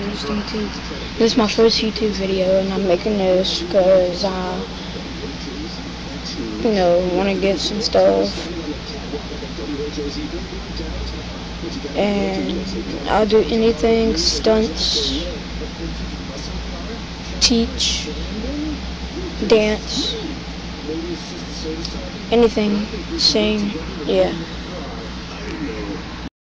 YouTube. This is my first YouTube video, and I'm making this because I, you know, want to get some stuff. And I'll do anything, stunts, teach, dance, anything, sing, yeah.